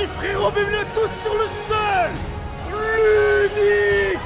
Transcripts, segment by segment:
petits frérots, bienvenue à tous sur le seul, l'unique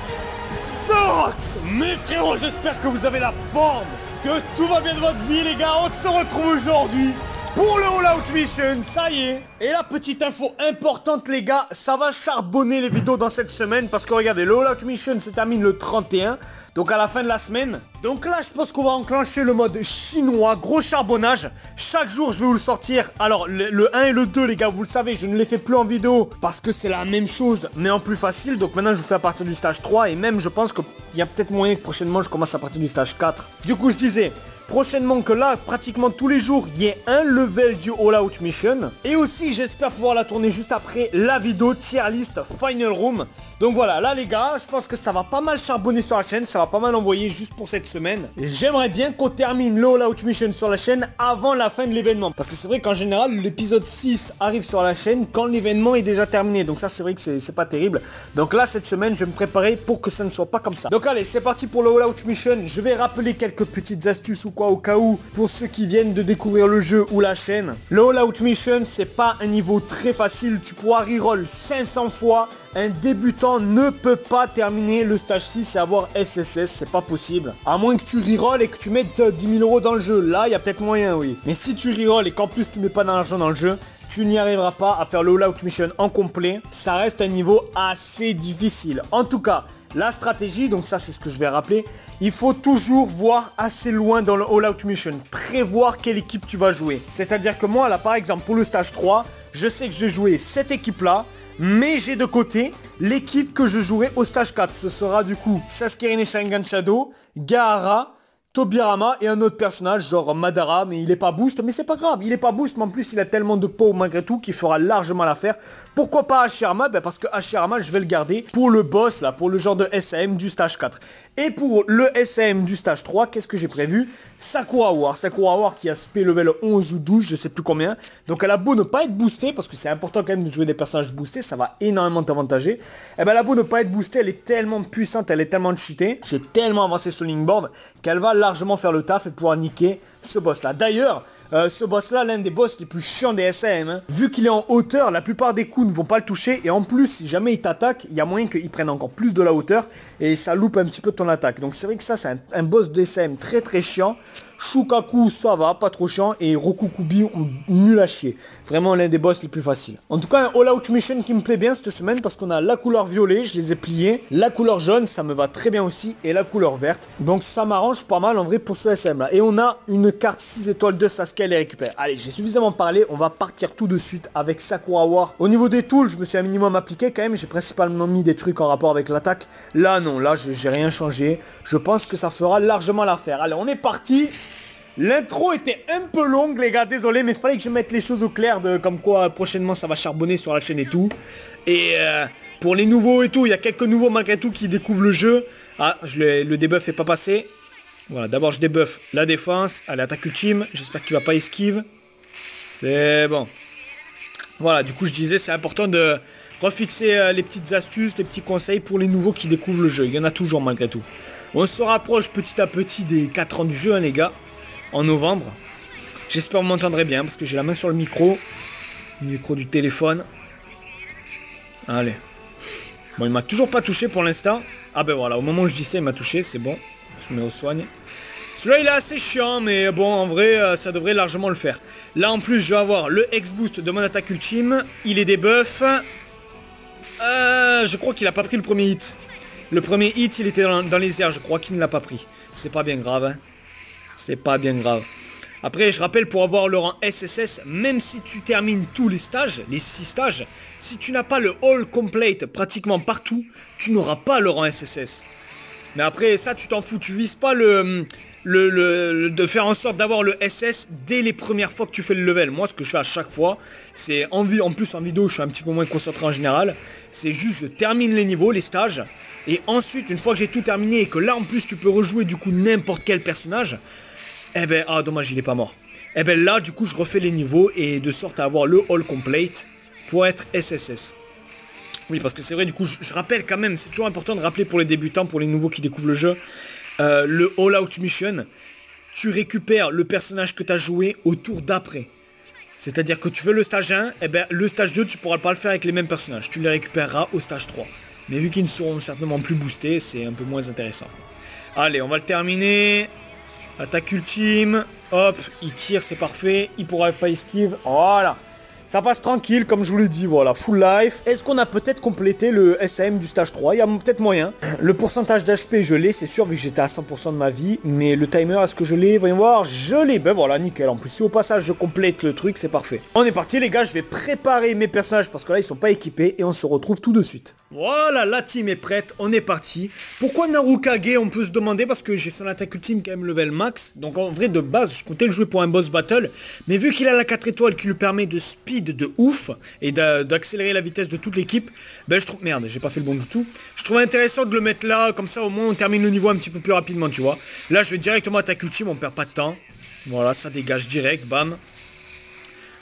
Sox Mes frérots, j'espère que vous avez la forme, que tout va bien de votre vie les gars, on se retrouve aujourd'hui pour le All Out Mission, ça y est Et la petite info importante les gars, ça va charbonner les vidéos dans cette semaine parce que regardez, le All Out Mission se termine le 31 donc à la fin de la semaine. Donc là, je pense qu'on va enclencher le mode chinois, gros charbonnage. Chaque jour, je vais vous le sortir. Alors, le, 1 et le 2, les gars, vous le savez, je ne les fais plus en vidéo parce que c'est la même chose, mais en plus facile. Donc maintenant, je vous fais à partir du stage 3 et même, je pense qu'il y a peut-être moyen que prochainement, je commence à partir du stage 4. Du coup, je disais, prochainement que là, pratiquement tous les jours, il y ait un level du All Out Mission. Et aussi, j'espère pouvoir la tourner juste après la vidéo tier list Final Room. Donc voilà, là les gars, je pense que ça va pas mal charbonner sur la chaîne, ça va pas mal envoyer juste pour cette semaine. J'aimerais bien qu'on termine le All Out Mission sur la chaîne avant la fin de l'événement. Parce que c'est vrai qu'en général, l'épisode 6 arrive sur la chaîne quand l'événement est déjà terminé. Donc ça, c'est vrai que c'est pas terrible. Donc là, cette semaine, je vais me préparer pour que ça ne soit pas comme ça. Donc allez, c'est parti pour le All Out Mission. Je vais rappeler quelques petites astuces ou quoi au cas où pour ceux qui viennent de découvrir le jeu ou la chaîne. Le All Out Mission, c'est pas un niveau très facile. Tu pourras reroll 500 fois. Un débutant ne peut pas terminer le stage 6 et avoir SSS, c'est pas possible. À moins que tu reroll et que tu mettes 10 000 euros dans le jeu. Là, il y a peut-être moyen, oui. Mais si tu reroll et qu'en plus tu mets pas d'argent dans le jeu, tu n'y arriveras pas à faire le All Out Mission en complet. Ça reste un niveau assez difficile. En tout cas, la stratégie, donc ça c'est ce que je vais rappeler, il faut toujours voir assez loin dans le All Out Mission, prévoir quelle équipe tu vas jouer. C'est-à-dire que moi là par exemple pour le stage 3, je sais que je vais jouer cette équipe là, mais j'ai de côté l'équipe que je jouerai au stage 4. Ce sera du coup Sasuke Shangan Shadow, Gaara, Tobirama et un autre personnage genre Madara mais il est pas boost mais c'est pas grave il est pas boost mais en plus il a tellement de peau malgré tout qu'il fera largement l'affaire. Pourquoi pas Hashirama? Ben parce que Hashirama je vais le garder pour le boss là pour le genre de SM du stage 4 et pour le SM du stage 3 qu'est-ce que j'ai prévu? Sakura War. Sakura War qui a SP level 11 ou 12 je sais plus combien. Donc elle a beau ne pas être boostée parce que c'est important quand même de jouer des personnages boostés ça va énormément t'avantager. Et eh ben elle a beau ne pas être boostée elle est tellement puissante elle est tellement cheatée. J'ai tellement avancé sur board qu'elle va largement faire le taf et pouvoir niquer ce boss là. D'ailleurs, euh, ce boss là, l'un des boss les plus chiants des SM. Hein. Vu qu'il est en hauteur, la plupart des coups ne vont pas le toucher. Et en plus, si jamais il t'attaque, il y a moyen qu'il prenne encore plus de la hauteur. Et ça loupe un petit peu ton attaque. Donc c'est vrai que ça, c'est un, boss SM très très chiant. Shukaku, ça va, pas trop chiant. Et Rokukubi, nul à chier. Vraiment l'un des boss les plus faciles. En tout cas, un All Out Mission qui me plaît bien cette semaine parce qu'on a la couleur violet, je les ai pliés. La couleur jaune, ça me va très bien aussi. Et la couleur verte. Donc ça m'arrange pas mal en vrai pour ce SM là. Et on a une carte 6 étoiles de Sasuke, les récupère. Allez, j'ai suffisamment parlé. On va partir tout de suite avec Sakura War. Au niveau des tools, je me suis un minimum appliqué quand même. J'ai principalement mis des trucs en rapport avec l'attaque. Là, non. Là, j'ai rien changé. Je pense que ça fera largement l'affaire. Allez, on est parti. L'intro était un peu longue les gars, désolé, mais fallait que je mette les choses au clair de comme quoi prochainement ça va charbonner sur la chaîne et tout. Et euh, pour les nouveaux et tout, il y a quelques nouveaux malgré tout qui découvrent le jeu. Ah, je le, debuff est pas passé. Voilà, d'abord je debuff la défense. Allez, attaque ultime. J'espère qu'il va pas esquive. C'est bon. Voilà, du coup je disais c'est important de refixer euh, les petites astuces, les petits conseils pour les nouveaux qui découvrent le jeu. Il y en a toujours malgré tout. On se rapproche petit à petit des 4 ans du jeu, hein, les gars en novembre. J'espère que vous m'entendrez bien parce que j'ai la main sur le micro. Le micro du téléphone. Allez. Bon, il m'a toujours pas touché pour l'instant. Ah ben voilà, au moment où je dis ça, il m'a touché, c'est bon. Je mets au soigne. Celui-là, il est assez chiant, mais bon, en vrai, euh, ça devrait largement le faire. Là, en plus, je vais avoir le X-Boost de mon attaque ultime. Il est des buffs. Euh, je crois qu'il a pas pris le premier hit. Le premier hit, il était dans, dans les airs. Je crois qu'il ne l'a pas pris. C'est pas bien grave, hein. C'est pas bien grave. Après, je rappelle, pour avoir le rang SSS, même si tu termines tous les stages, les 6 stages, si tu n'as pas le All Complete pratiquement partout, tu n'auras pas le rang SSS. Mais après, ça, tu t'en fous. Tu vises pas le, de faire en sorte d'avoir le SS dès les premières fois que tu fais le level. Moi, ce que je fais à chaque fois, c'est en, en plus en vidéo, je suis un petit peu moins concentré en général. C'est juste, je termine les niveaux, les stages. Et ensuite, une fois que j'ai tout terminé et que là, en plus, tu peux rejouer du coup n'importe quel personnage, eh ben, ah dommage, il est pas mort. Eh ben là, du coup, je refais les niveaux et de sorte à avoir le all complete pour être SSS. Oui, parce que c'est vrai, du coup, je, rappelle quand même, c'est toujours important de rappeler pour les débutants, pour les nouveaux qui découvrent le jeu, euh, le All Out Mission, tu récupères le personnage que tu as joué au tour d'après. C'est-à-dire que tu fais le stage 1, et eh ben le stage 2, tu pourras pas le faire avec les mêmes personnages. Tu les récupéreras au stage 3. Mais vu qu'ils ne seront certainement plus boostés, c'est un peu moins intéressant. Allez, on va le terminer. Attaque ultime. Hop, il tire, c'est parfait. Il pourra pas esquive. Voilà. Ça passe tranquille, comme je vous l'ai dit, voilà, full life. Est-ce qu'on a peut-être complété le SM du stage 3 Il y a peut-être moyen. Le pourcentage d'HP, je l'ai, c'est sûr, vu que j'étais à 100% de ma vie. Mais le timer, est-ce que je l'ai? Voyons voir, je l'ai. Ben voilà, nickel. En plus, si au passage, je complète le truc, c'est parfait. On est parti, les gars, je vais préparer mes personnages parce que là, ils sont pas équipés. Et on se retrouve tout de suite. Voilà, la team est prête, on est parti. Pourquoi Narukage On peut se demander parce que j'ai son attaque ultime quand même level max. Donc en vrai de base, je comptais le jouer pour un boss battle. Mais vu qu'il a la 4 étoiles qui lui permet de speed de ouf et d'accélérer la vitesse de toute l'équipe, ben je trouve... Merde, j'ai pas fait le bon du tout. Je trouve intéressant de le mettre là, comme ça au moins on termine le niveau un petit peu plus rapidement, tu vois. Là je vais directement attaque ultime, on perd pas de temps. Voilà, ça dégage direct, bam.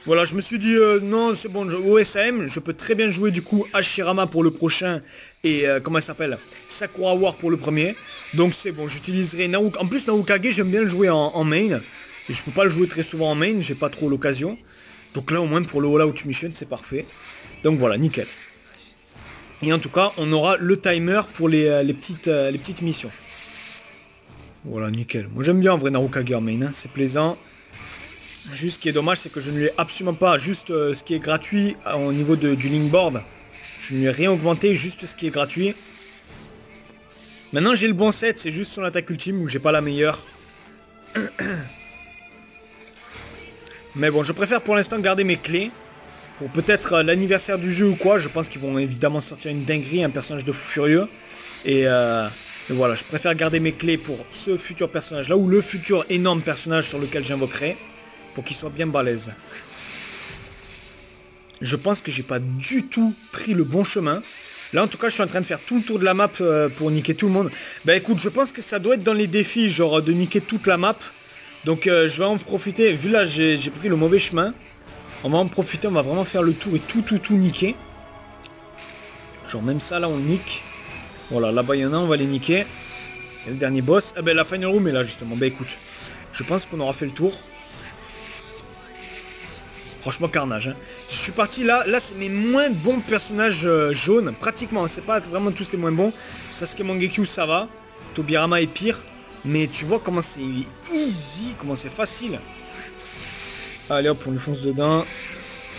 Voilà, je me suis dit, euh, non, c'est bon, OSM, je peux très bien jouer du coup Hashirama pour le prochain et, euh, comment elle s'appelle? Sakura War pour le premier. Donc c'est bon, j'utiliserai Naouk. En plus, Naokage, j'aime bien le jouer en, main. Et je peux pas le jouer très souvent en main, j'ai pas trop l'occasion. Donc là, au moins, pour le All Out Mission, c'est parfait. Donc voilà, nickel. Et en tout cas, on aura le timer pour les, euh, petites missions. Voilà, nickel. Moi, j'aime bien en vrai Narukage en main, hein. c'est plaisant. Juste ce qui est dommage, c'est que je ne lui ai absolument pas juste euh, ce qui est gratuit euh, au niveau de, du linkboard. Je ne lui ai rien augmenté, juste ce qui est gratuit. Maintenant j'ai le bon set, c'est juste son attaque ultime où j'ai pas la meilleure. Mais bon, je préfère pour l'instant garder mes clés. Pour peut-être euh, l'anniversaire du jeu ou quoi. Je pense qu'ils vont évidemment sortir une dinguerie, un personnage de fou furieux. Et voilà, je préfère garder mes clés pour ce futur personnage là. Ou le futur énorme personnage sur lequel j'invoquerai pour qu'il soit bien balèze. Je pense que j'ai pas du tout pris le bon chemin. Là en tout cas je suis en train de faire tout le tour de la map euh, pour niquer tout le monde. Bah écoute je pense que ça doit être dans les défis genre de niquer toute la map. Donc euh, je vais en profiter. Vu là j'ai pris le mauvais chemin. On va en profiter, on va vraiment faire le tour et tout tout tout niquer. Genre même ça là on nique. Voilà là-bas il y en a, on va les niquer. Et le dernier boss. Ah ben la final room est là justement. Bah écoute. Je pense qu'on aura fait le tour. Franchement, carnage. Hein. Je suis parti là. Là, c'est mes moins bons personnages euh, jaunes. Pratiquement. C'est pas vraiment tous les moins bons. Sasuke Mangekyou, ça va. Tobirama est pire. Mais tu vois comment c'est easy. Comment c'est facile. Allez hop, on lui fonce dedans.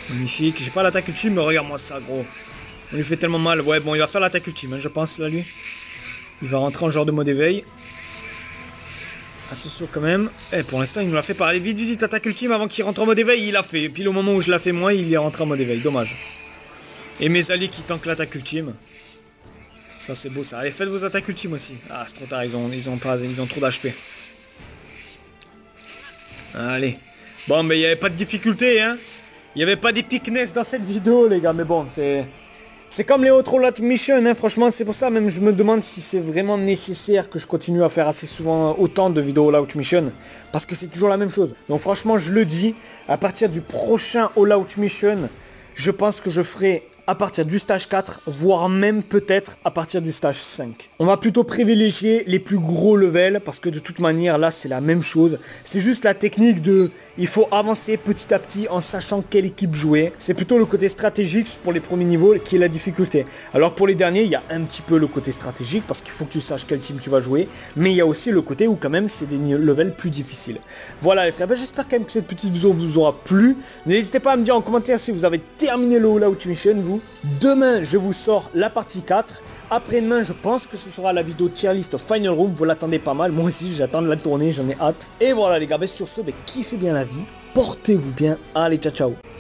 Magnifique. J'ai pas l'attaque ultime, mais regarde-moi ça, gros. On lui fait tellement mal. Ouais, bon, il va faire l'attaque ultime, hein, je pense, là, lui. Il va rentrer en genre de mode éveil. Attention quand même. Eh, pour l'instant, il nous l'a fait parler vite, vite, vite, attaque ultime avant qu'il rentre en mode éveil. Il l'a fait. Et puis, au moment où je l'ai fait moi, il est rentré en mode éveil. Dommage. Et mes alliés qui tankent l'attaque ultime. Ça, c'est beau, ça. Et faites vos attaques ultimes aussi. Ah, c'est trop tard. Ils ont, ils ont, pas, ils ont trop d'HP. Allez. Bon, mais il n'y avait pas de difficulté, hein. Il n'y avait pas d'épicness dans cette vidéo, les gars. Mais bon, c'est... C'est comme les autres Lot Mission, hein, franchement, c'est pour ça même je me demande si c'est vraiment nécessaire que je continue à faire assez souvent autant de vidéos All Out Mission. Parce que c'est toujours la même chose. Donc franchement, je le dis, à partir du prochain All Out Mission, je pense que je ferai à partir du stage 4, voire même peut-être à partir du stage 5. On va plutôt privilégier les plus gros levels, parce que de toute manière, là, c'est la même chose. C'est juste la technique de... Il faut avancer petit à petit en sachant quelle équipe jouer. C'est plutôt le côté stratégique pour les premiers niveaux qui est la difficulté. Alors pour les derniers, il y a un petit peu le côté stratégique, parce qu'il faut que tu saches quel team tu vas jouer. Mais il y a aussi le côté où quand même, c'est des levels plus difficiles. Voilà les frères, ben, j'espère quand même que cette petite vidéo vous aura plu. N'hésitez pas à me dire en commentaire si vous avez terminé le All Out Mission, vous. Demain, je vous sors la partie 4. Après-demain, je pense que ce sera la vidéo tier list Final Room. Vous l'attendez pas mal. Moi aussi, j'attends de la tournée. J'en ai hâte. Et voilà, les gars. Ben, sur ce, ben, kiffez bien la vie. Portez-vous bien. Allez, ciao, ciao.